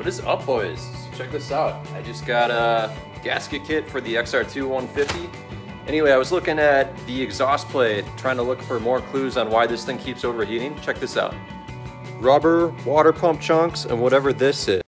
What is up boys? So Check this out. I just got a gasket kit for the XR2 150. Anyway, I was looking at the exhaust plate, trying to look for more clues on why this thing keeps overheating. Check this out. Rubber, water pump chunks, and whatever this is.